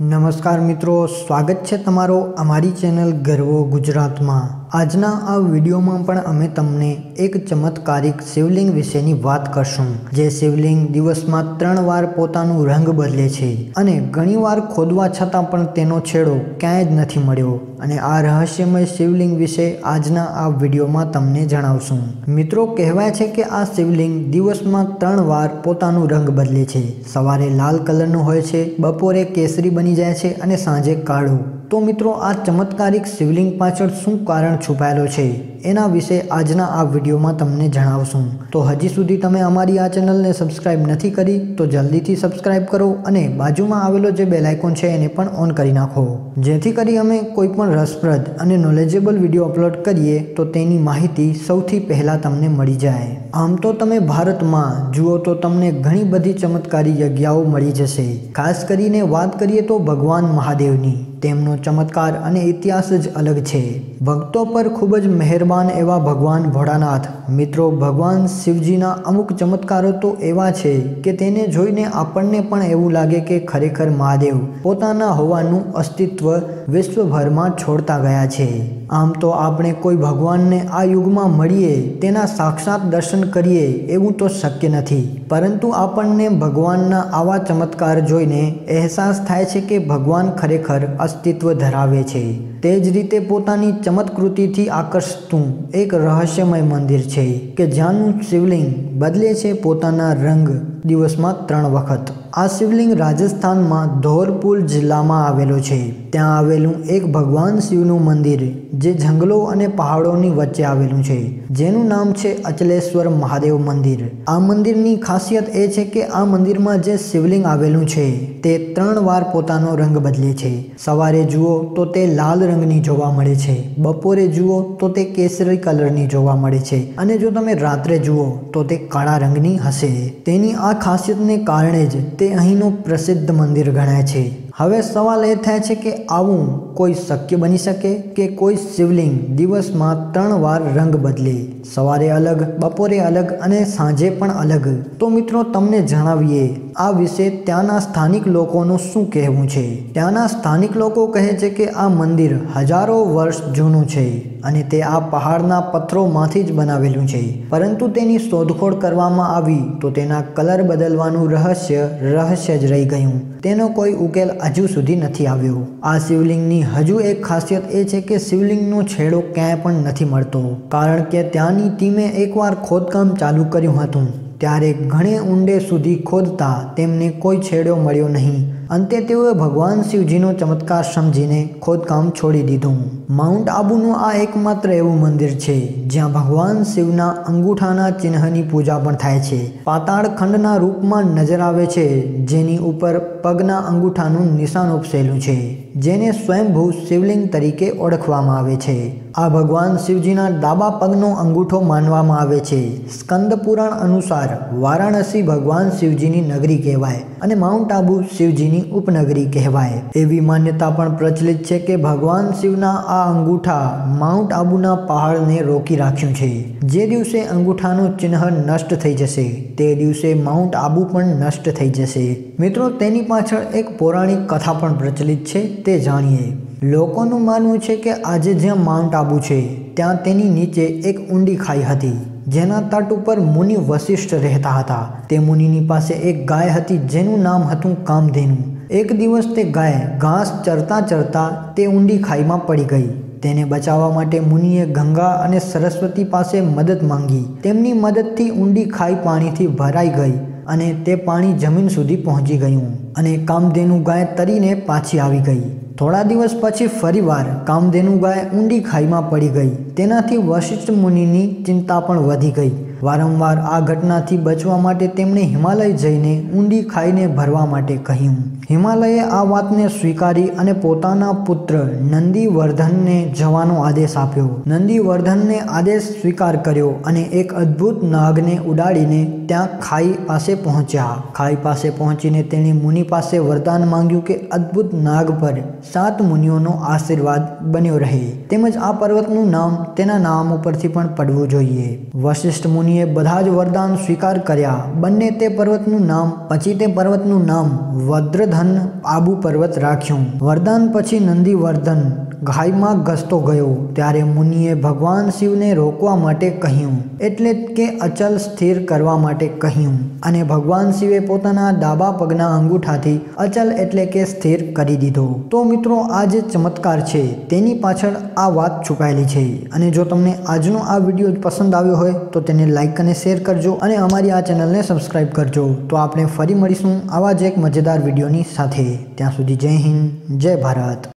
નમસ્કાર મિત્રો, સ્વાગત છે તમારો અમારી ચેનલ ગર્વો ગુજરાતમાં. આજના આ વિડીયોમાં પણ અમે તમને એક ચમત્કારિક શિવલિંગ વિશેની વાત કરશું, જે શિવલિંગ દિવસમાં ત્રણ વાર પોતાનું રંગ બદલે છે અને ઘણીવાર ખોદવા છતાં પણ તેનો છેડો ક્યાંય જ નથી મળ્યો. અને આ રહસ્યમય શિવલિંગ વિશે આજના આ વિડીયોમાં તમને જણાવશું. મિત્રો, કહેવાય છે કે આ શિવલિંગ દિવસમાં ત્રણ વાર પોતાનું રંગ બદલે છે. સવારે લાલ કલરનું હોય છે, બપોરે કેસરી બની જાય છે અને સાંજે કાળું. તો મિત્રો આ ચમત્કારિક શિવલિંગ પાછળ શું કારણ છુપાયેલો છે, એના વિશે આજના આ વિડીયોમાં તમને જણાવશું. તો હજી સુધી તમે અમારી આ ચેનલને સબસ્ક્રાઇબ નથી કરી, તો જલ્દીથી સબસ્ક્રાઇબ કરો અને બાજુમાં આવેલો જે બેલ છે એને પણ ઓન કરી નાખો. જેથી કરી અમે કોઈ પણ રસપ્રદ અને નોલેજેબલ વીડિયો અપલોડ કરીએ, તો તેની માહિતી સૌથી પહેલાં તમને મળી જાય. આમ તો તમે ભારતમાં જુઓ તો તમને ઘણી બધી ચમત્કારી જગ્યાઓ મળી જશે. ખાસ કરીને વાત કરીએ તો ભગવાન મહાદેવની. તેમનો ચમત્કાર અને ઇતિહાસ જ અલગ છે. ભક્તો પર ખૂબ જ મહેરબાન એવા ભગવાન ભોળાનાથ. મિત્રો, ભગવાન શિવજીના અમુક ચમત્કારો તો એવા છે કે તેને જોઈને આપણને પણ એવું લાગે કે ખરેખર મહાદેવ પોતાના હોવાનું અસ્તિત્વ વિશ્વભરમાં છોડતા ગયા છે. આમ તો આપણે કોઈ ભગવાનને આ યુગમાં મળીએ, તેના સાક્ષાત દર્શન કરીએ એવું તો શક્ય નથી. પરંતુ આપણને ભગવાનના આવા ચમત્કાર જોઈને અહેસાસ થાય છે કે ભગવાન ખરેખર અસ્તિત્વ ધરાવે છે. તે જ રીતે પોતાની ચમત્કૃતિથી આકર્ષતું એક રહસ્યમય મંદિર છે કે જ્યાંનું શિવલિંગ બદલે છે પોતાના રંગ દિવસમાં ત્રણ વખત. આ શિવલિંગ રાજસ્થાનમાં ધોલપુર જિલ્લામાં આવેલું છે. ત્યાં આવેલું એક ભગવાન શિવનું મંદિર, જે જંગલો અને પહાડોની વચ્ચે આવેલું છે. જેનું નામ છે અચલેશ્વર મહાદેવ મંદિર. આ મંદિરની ખાસિયત એ છે કે આ મંદિરમાં જે શિવલિંગ આવેલું છે, તે ત્રણ વાર પોતાનો રંગ બદલે છે. સવારે જુઓ તો તે લાલ રંગની જોવા મળે છે. બપોરે જુઓ તો તે કેસરી કલરની જોવા મળે છે. અને જો તમે રાત્રે જુઓ તો તે કાળા રંગની હશે. તેની આ ખાસિયતને કારણે જ તે અહીંનું પ્રસિદ્ધ મંદિર ગણાય છે. હવે સવાલ એ થાય છે કે આવું કોઈ શક્ય બની શકે કે કોઈ શિવલિંગ દિવસમાં ત્રણ વાર રંગ બદલે? સવારે અલગ, બપોરે અલગ અને સાંજે પણ અલગ? તો મિત્રો તમને જણાવીએ, આ વિશે ત્યાંના સ્થાનિક લોકોનું શું કહેવું છે? ત્યાંના સ્થાનિક લોકો કહે છે કે આ મંદિર હજારો વર્ષ જૂનું છે અને તે આ પહાડના પથ્થરોમાંથી જ બનાવેલું છે. પરંતુ તેની શોધખોળ કરવામાં આવી તો તેના કલર બદલવાનું રહસ્ય રહસ્ય જ રહી ગયું. તેનો કોઈ ઉકેલ હજુ સુધી નથી આવ્યો. આ શિવલિંગની હજુ એક ખાસિયત એ છે કે શિવલિંગનો છેડો ક્યાંય પણ નથી મળતો, કારણ કે ત્યાંની ટીમે એકવાર ખોદકામ ચાલુ કર્યું હતું. ત્યારે ઘણે ઊંડે સુધી ખોદતા તેમને કોઈ છેડો મળ્યો નહીં. અંતે તેઓએ ભગવાન શિવજીનો ચમત્કાર સમજીને ખોદકામ છોડી દીધું. માઉન્ટ આબુનું આ એકમાત્ર એવું મંદિર છે, જ્યાં ભગવાન શિવના અંગૂઠાના ચિહ્નની પૂજા પણ થાય છે. પાતાળ ખંડના રૂપમાં નજર આવે છે, જેની ઉપર પગના અંગૂઠાનું નિશાન ઉપસેલું છે, જેને સ્વયંભૂ શિવલિંગ તરીકે ઓળખવામાં આવે છે. આ ભગવાન શિવજીના ડાબા પગનો અંગૂઠો માનવામાં આવે છે. સ્કંદ પુરાણ અનુસાર વારાણસી ભગવાન શિવજીની નગરી કહેવાય અને માઉન્ટ આબુ શિવજીની ઉપનગરી કહેવાય. એવી માન્યતા પણ પ્રચલિત છે કે ભગવાન શિવના આ અંગૂઠા માઉન્ટ આબુના પહાડને રોકી રાખ્યું છે. જે દિવસે અંગૂઠાનું ચિહ્ન નષ્ટ થઈ જશે, તે દિવસે માઉન્ટ આબુ પણ નષ્ટ થઈ જશે. મિત્રો, તેની પાછળ એક પૌરાણિક કથા પણ પ્રચલિત છે, તે જાણીએ. લોકોનું માનવું છે કે આજે જ્યાં માઉન્ટ આબુ છે, ત્યાં તેની નીચે એક ઊંડી ખાઈ હતી. જેના તટ ઉપર મુનિ વશિષ્ઠ રહેતા હતા. તે મુનિની પાસે એક ગાય હતી જેનું નામ હતું કામધેનુ. એક દિવસ તે ગાય ઘાસ ચરતા ચરતા તે ઊંડી ખાઈમાં પડી ગઈ. તેને બચાવવા માટે મુનિએ ગંગા અને સરસ્વતી પાસે મદદ માંગી. તેમની મદદથી ઊંડી ખાઈ પાણીથી ભરાઈ ગઈ અને તે પાણી જમીન સુધી પહોંચી ગયું અને કામધેનુ ગાય તરીને પાછી આવી ગઈ. થોડા દિવસ પછી ફરીવાર કામધેનુ ગાય ઊંડી ખાઈમાં પડી ગઈ. તેનાથી વશિષ્ઠ મુનિની ચિંતા પણ વધી ગઈ. વારંવાર આ ઘટનાથી બચવા માટે તેમણે હિમાલય જઈને ઊંડી ખાઈને ભરવા માટે કહ્યું. હિમાલયે આ વાતને સ્વીકારી અને પોતાના પુત્ર નંદીવર્ધનને જવાનો આદેશ આપ્યો. નંદીવર્ધનને આદેશ સ્વીકાર કર્યો અને એક અદ્ભુત નાગને ઉડાડીને ત્યાં ખાઈ પાસે પહોંચ્યા. ખાઈ પાસે પહોંચીને તેણે મુનિ પાસે વરદાન માંગ્યું કે અદ્ભુત નાગ પર સાત મુનિઓનો આશીર્વાદ બન્યો રહે. તેમજ આ પર્વતનું નામ તેના નામ ઉપરથી પણ પડવું જોઈએ. વશિષ્ઠ મુનિએ બધા જ વરદાન સ્વીકાર કર્યા. બંને તે પર્વતનું નામ, પછી તે પર્વતનું નામ વદ્રધન આબુ પર્વત રાખ્યું. વરદાન પછી નંદીવર્ધન ગાયમાં ઘસતો ગયો. ત્યારે મુનિએ ભગવાન શિવને રોકવા માટે કહ્યું, એટલે કે અચલ સ્થિર કરવા માટે કહ્યું. અને ભગવાન શિવે પોતાના ડાબા પગના અંગૂઠાથી અચલ એટલે કે સ્થિર કરી દીધો. તો મિત્રો, આ જે ચમત્કાર છે, તેની પાછળ આ વાત છુપાયેલી છે. અને જો તમને આજનો આ વીડિયો પસંદ આવ્યો હોય, તો તેને લાઇક અને શેર કરજો અને અમારી આ ચેનલને સબસ્ક્રાઈબ કરજો. તો આપણે ફરી મળીશું આવા જ એક મજેદાર વિડીયોની સાથે. ત્યાં સુધી જય હિન્દ, જય ભારત.